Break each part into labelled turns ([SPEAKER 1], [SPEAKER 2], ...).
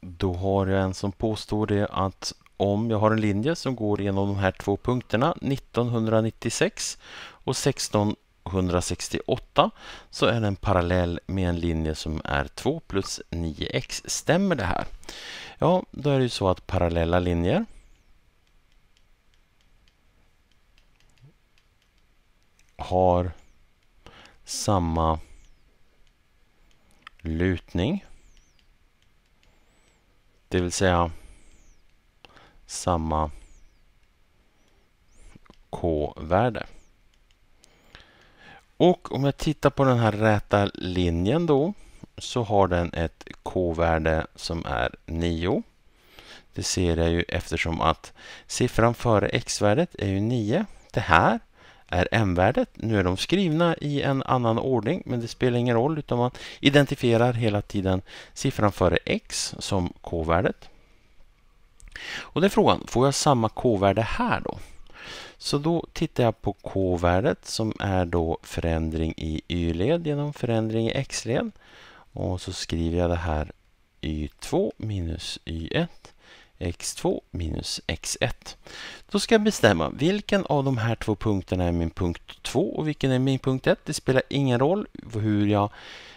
[SPEAKER 1] Då har jag en som påstår det att om jag har en linje som går genom de här två punkterna 1996 och 1668 så är den parallell med en linje som är 2 plus 9x. Stämmer det här? Ja, då är det ju så att parallella linjer har samma lutning. Det vill säga samma K-värde. Och om jag tittar på den här räta linjen då så har den ett K-värde som är 9. Det ser jag ju eftersom att siffran före X-värdet är ju 9. Det här är m-värdet. Nu är de skrivna i en annan ordning, men det spelar ingen roll utan man identifierar hela tiden siffran före x som k-värdet. Och det är frågan, får jag samma k-värde här då? Så då tittar jag på k-värdet som är då förändring i y-led genom förändring i x-led. Och så skriver jag det här y2 minus y1 x2 minus x1. Då ska jag bestämma vilken av de här två punkterna är min punkt 2 och vilken är min punkt 1. Det spelar ingen roll hur jag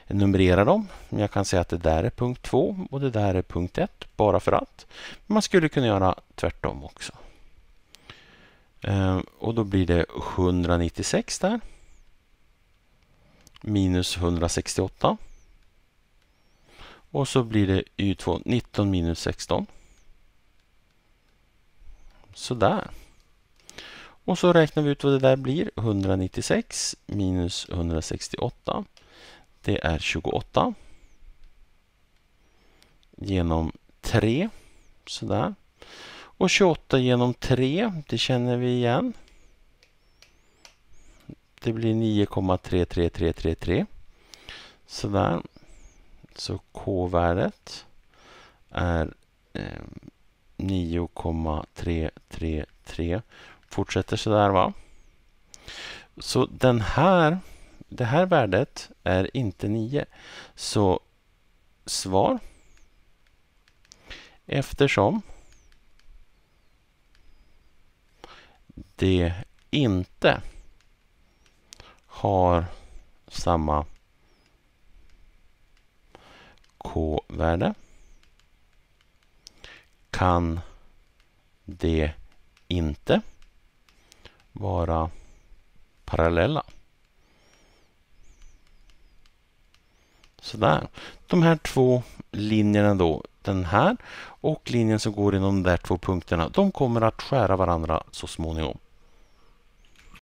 [SPEAKER 1] numrerar dem. Jag kan säga att det där är punkt 2 och det där är punkt 1 bara för att. Man skulle kunna göra tvärtom också. Eh, och då blir det 196 där. Minus 168. Och så blir det y2 19 minus 16. Sådär. Och så räknar vi ut vad det där blir. 196 minus 168. Det är 28. Genom 3. Sådär. Och 28 genom 3, det känner vi igen. Det blir 9,33333. Sådär. Så K-värdet är eh, 9,333. Fortsätter sådär va. Så den här, det här värdet är inte 9. Så svar. Eftersom det inte har samma K-värde kan det inte vara parallella. Sådär. De här två linjerna då, den här och linjen som går inom de där två punkterna, de kommer att skära varandra så småningom.